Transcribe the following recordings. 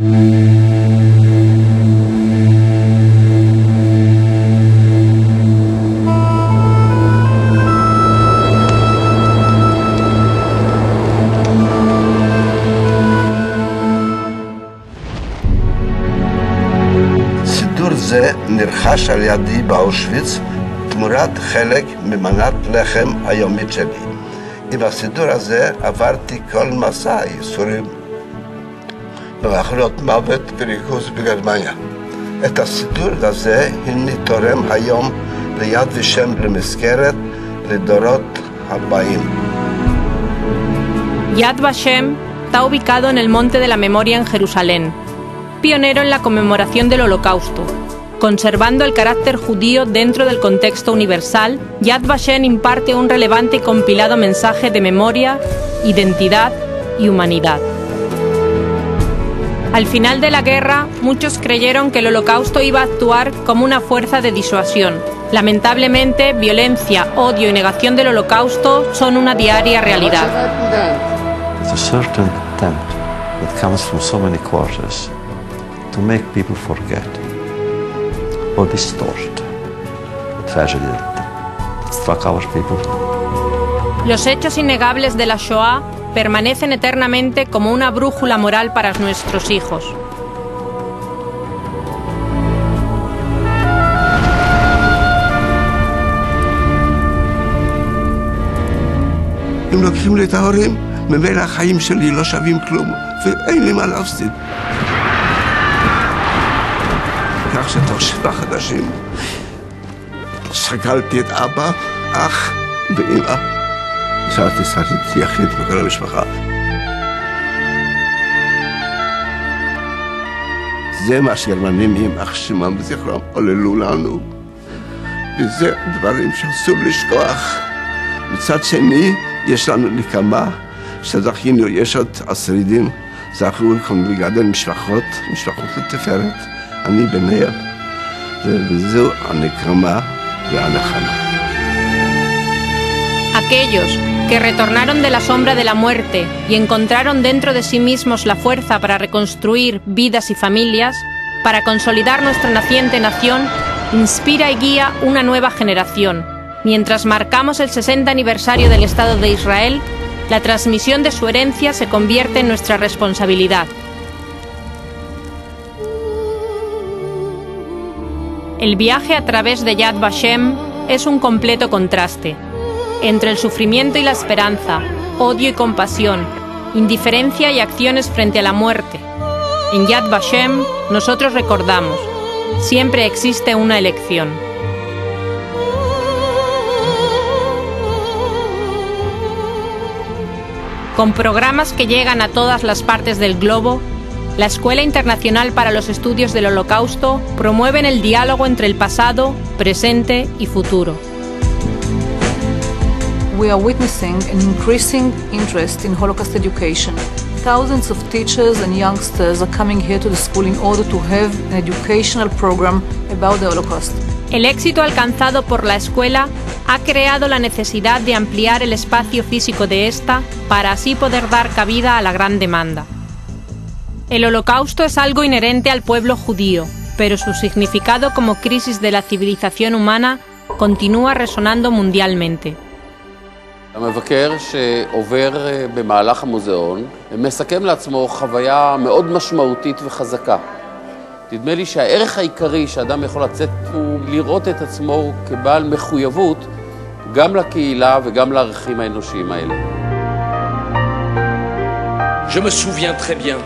זה נרכש על ידי באושוויץ תמורת חלק ממנת לחם היומית שלי. עם הסידור הזה עברתי כל מסע הייסורים במחלות מוות וריכוז בגרמניה. את הסידור הזה הנה תורם היום ליד ושם למזכרת לדורות הבאים. Yad Vashem está ubicado en el Monte de la Memoria en Jerusalén, pionero en la conmemoración del Holocausto. Conservando el carácter judío dentro del contexto universal, Yad Vashem imparte un relevante y compilado mensaje de memoria, identidad y humanidad. Al final de la guerra, muchos creyeron que el holocausto iba a actuar como una fuerza de disuasión. Lamentablemente, violencia, odio y negación del holocausto son una diaria realidad. It's a certain attempt that comes from so many quarters to make people forget or distort the tragedy that struck our people. Los hechos innegables de la Shoah permanecen eternamente como una brújula moral para nuestros hijos. אם לוקחים לי את ההורים, ממילא החיים שלי לא שווים כלום, ואין לי מה להפסיד. כך שתוך שבעה חודשים שכלתי את אבא, אח ואמא. נשארתי שרית יחיד בכל המשפחה. זה מה שהגרמנים, יימח שמם וזכרם, עוללו לנו. וזה דברים שאסור לשכוח. מצד שני, יש לנו נקמה, שזכינו, יש עוד השרידים, זכו לגדל משפחות, משפחות לתפארת, אני ביניהם. וזו הנקמה והנחמה. Aquellos que retornaron de la sombra de la muerte y encontraron dentro de sí mismos la fuerza para reconstruir vidas y familias, para consolidar nuestra naciente nación, inspira y guía una nueva generación. Mientras marcamos el 60 aniversario del Estado de Israel, la transmisión de su herencia se convierte en nuestra responsabilidad. El viaje a través de Yad Vashem es un completo contraste entre el sufrimiento y la esperanza, odio y compasión, indiferencia y acciones frente a la muerte. En Yad Vashem nosotros recordamos, siempre existe una elección. Con programas que llegan a todas las partes del globo, la Escuela Internacional para los Estudios del Holocausto promueven el diálogo entre el pasado, presente y futuro. We are witnessing an increasing interest in Holocaust education. Thousands of teachers and youngsters are coming here to the school in order to have an educational program about the Holocaust. El éxito alcanzado por la escuela ha creado la necesidad de ampliar el espacio físico de esta para así poder dar cabida a la gran demanda. El holocausto es algo inherente al pueblo judío, pero su significado como crisis de la civilización humana continúa resonando mundialmente. המבקר שעובר במהלך המוזיאון מסכם לעצמו חוויה מאוד משמעותית וחזקה. נדמה לי שהערך העיקרי שאדם יכול לצאת הוא לראות את עצמו כבעל מחויבות גם לקהילה וגם לערכים האנושיים האלה. Je me souviens très bien,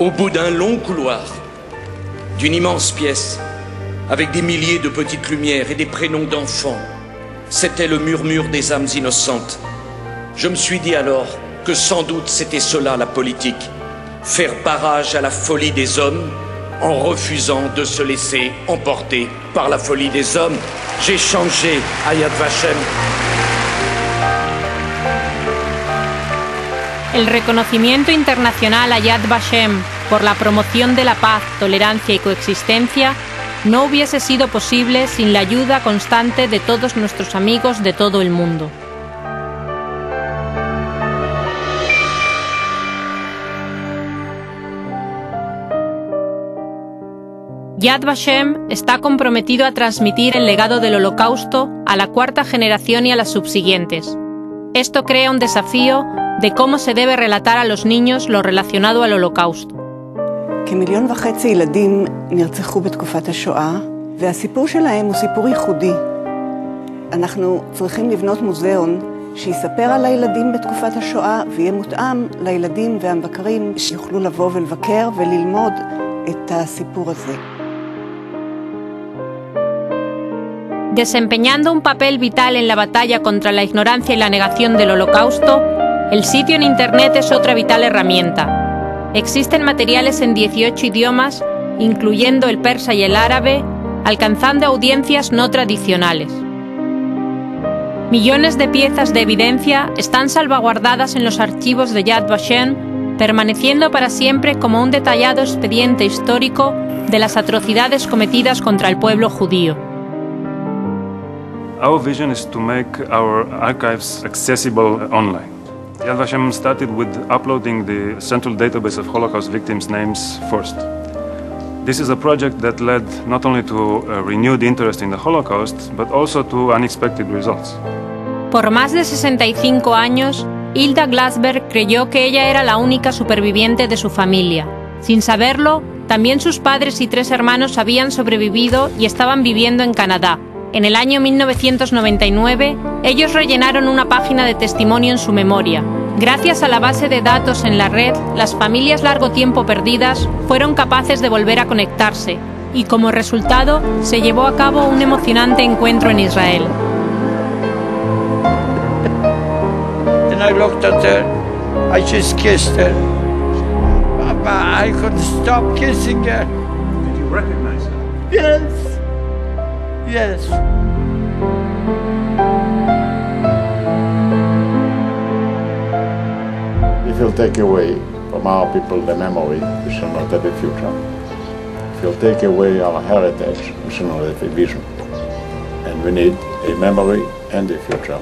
au bout d'un long couloir, d'une immense pièce, avec des milliers de petites lumières et des prénoms d'enfants, c'était le murmure des âmes innocentes. Je me suis dit alors que sans doute c'était cela la politique, faire barrage à la folie des hommes en refusant de se laisser emporter par la folie des hommes. J'ai changé à Yad Vashem. El reconocimiento internacional a Yad Vashem por la promoción de la paz, tolerancia y coexistencia no hubiese sido posible sin la ayuda constante de todos nuestros amigos de todo el mundo. Yad Vashem está comprometido a transmitir el legado del Holocausto a la cuarta generación y a las subsiguientes. Esto crea un desafío de cómo se debe relatar a los niños lo relacionado al Holocausto. כמיליון וחצי ילדים נרצחו בתקופת השואה, והסיפור שלהם הוא סיפור ייחודי. אנחנו צריכים לבנות מוזיאון שיספר על הילדים בתקופת השואה ויהיה מותאם לילדים והמבקרים שיוכלו לבוא ולבקר וללמוד את הסיפור הזה. Desempeñando un papel vital en la batalla contra la ignorancia y la negación del Holocausto, el sitio en Internet es otra vital herramienta. Existen materiales en 18 idiomas, incluyendo el persa y el árabe, alcanzando audiencias no tradicionales. Millones de piezas de evidencia están salvaguardadas en los archivos de Yad Vashem, permaneciendo para siempre como un detallado expediente histórico de las atrocidades cometidas contra el pueblo judío. Our vision is to make our archives accessible online. Yad Vashem started with uploading the central database of Holocaust victims' names first. This is a project that led not only to a renewed interest in the Holocaust, but also to unexpected results. Por más de 65 años, Hilda Glasberg creyó que ella era la única superviviente de su familia. Sin saberlo, también sus padres y tres hermanos habían sobrevivido y estaban viviendo en Canadá. En el año 1999, ellos rellenaron una página de testimonio en su memoria. Gracias a la base de datos en la red, las familias largo tiempo perdidas fueron capaces de volver a conectarse y como resultado se llevó a cabo un emocionante encuentro en Israel. And I looked at her. I just kissed her. Papa, I couldn't stop kissing her. Did you recognize her? Yes. Yes. If you'll take away from our people the memory, we shall not have a future. If you'll take away our heritage, we shall not have a vision. And we need a memory and a future,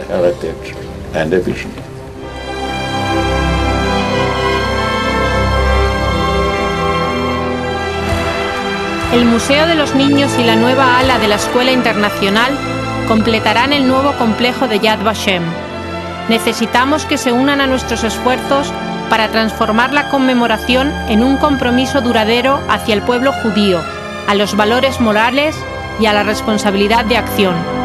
a heritage and a vision. El Museo de los Niños y la nueva ala de la Escuela Internacional completarán el nuevo complejo de Yad Vashem. Necesitamos que se unan a nuestros esfuerzos para transformar la conmemoración en un compromiso duradero hacia el pueblo judío, a los valores morales y a la responsabilidad de acción.